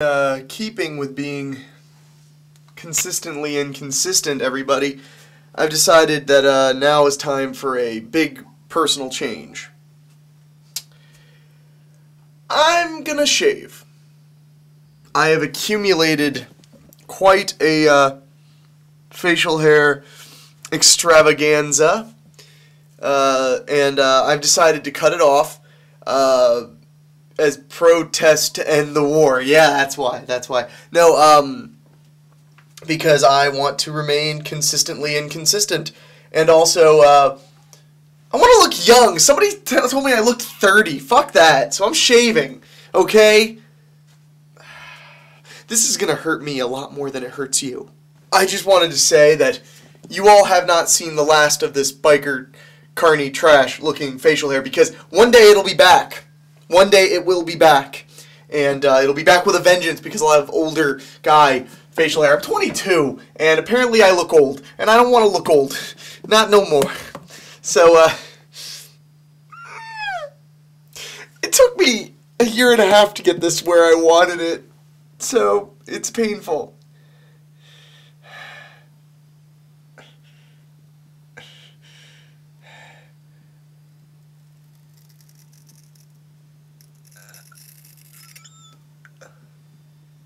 Uh, keeping with being consistently inconsistent, everybody, I've decided that uh, now is time for a big personal change. I'm gonna shave. I have accumulated quite a uh, facial hair extravaganza, uh, and uh, I've decided to cut it off uh, as protest to end the war. Yeah, that's why. That's why. No, um, because I want to remain consistently inconsistent, and also uh, I want to look young. Somebody told me I looked thirty. Fuck that. So I'm shaving. Okay. This is gonna hurt me a lot more than it hurts you. I just wanted to say that you all have not seen the last of this biker carny trash looking facial hair because one day it'll be back. One day it will be back. And uh, it'll be back with a vengeance because I'll have older guy facial hair. I'm 22 and apparently I look old and I don't want to look old. Not no more. So, uh, it took me a year and a half to get this where I wanted it. So, it's painful.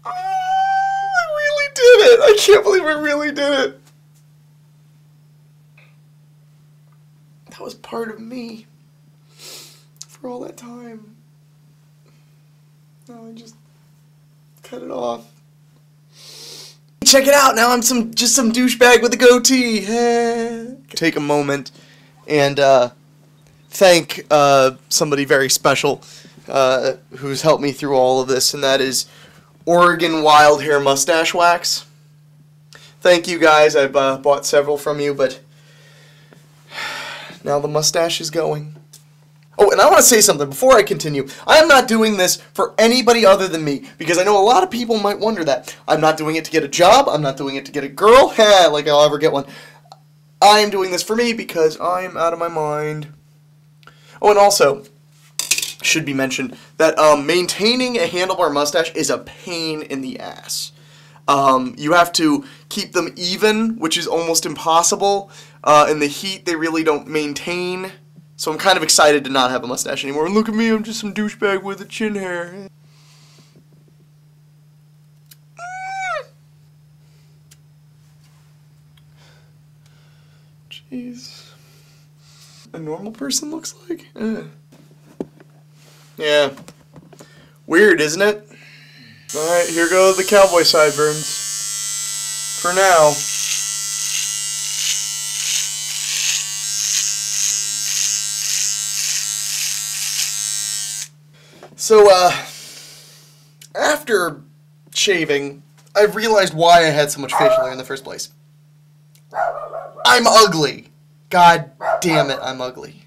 Oh, I really did it! I can't believe I really did it! That was part of me for all that time. Now I just cut it off. Check it out! Now I'm some just some douchebag with a goatee. Take a moment and uh, thank uh, somebody very special uh, who's helped me through all of this, and that is Oregon Wild Hair Mustache Wax. Thank you guys. I've uh, bought several from you, but now the mustache is going. Oh, and I want to say something before I continue. I am not doing this for anybody other than me because I know a lot of people might wonder that. I'm not doing it to get a job. I'm not doing it to get a girl. Like I'll ever get one. I am doing this for me because I am out of my mind. Oh, and also, should be mentioned that um, maintaining a handlebar mustache is a pain in the ass. Um, you have to keep them even, which is almost impossible. Uh, in the heat, they really don't maintain. So I'm kind of excited to not have a mustache anymore. Look at me, I'm just some douchebag with a chin hair. Jeez. A normal person looks like? Eh. Yeah. Weird, isn't it? Alright, here go the cowboy sideburns. For now. So, uh, after shaving, I've realized why I had so much facial hair in the first place. I'm ugly. God damn it, I'm ugly.